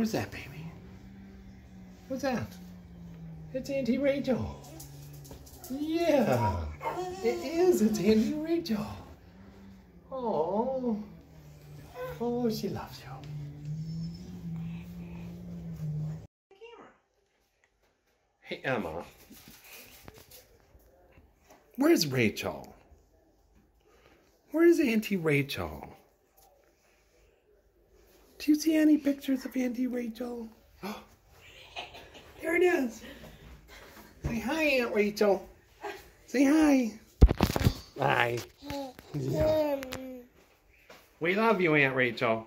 What's that, baby? What's that? It's Auntie Rachel. Yeah, it is. It's Auntie Rachel. Oh, oh, she loves you. Hey, Emma. Where's Rachel? Where's Auntie Rachel? Do you see any pictures of Auntie Rachel? Oh, there it is. Say hi, Aunt Rachel. Say hi. Hi. Yeah. We love you, Aunt Rachel.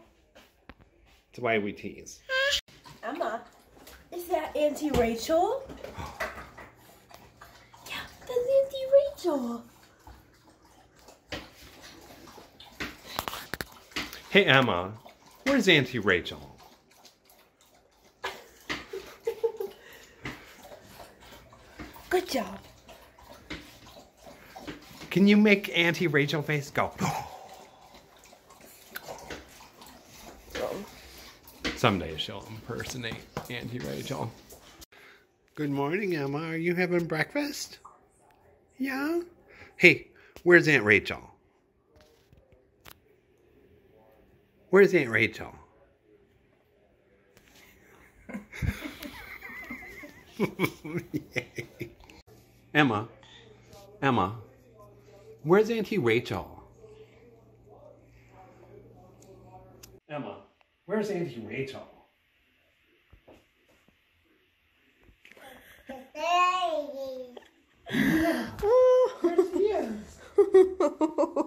That's why we tease. Emma, is that Auntie Rachel? Yeah, that's Auntie Rachel. Hey, Emma. Where's Auntie Rachel? Good job. Can you make Auntie Rachel face go? Someday she'll impersonate Auntie Rachel. Good morning, Emma. Are you having breakfast? Yeah? Hey, where's Aunt Rachel? Where's Aunt Rachel? Emma, Emma, where's Auntie Rachel? Emma, where's Auntie Rachel? Where's